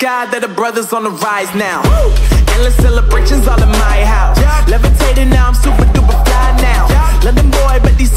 glad that the brothers on the rise now. Endless celebrations all in my house. Levitating now, I'm super duper fly now. London boy, but DC